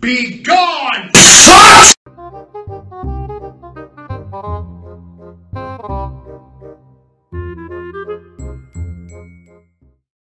Be gone! Ah!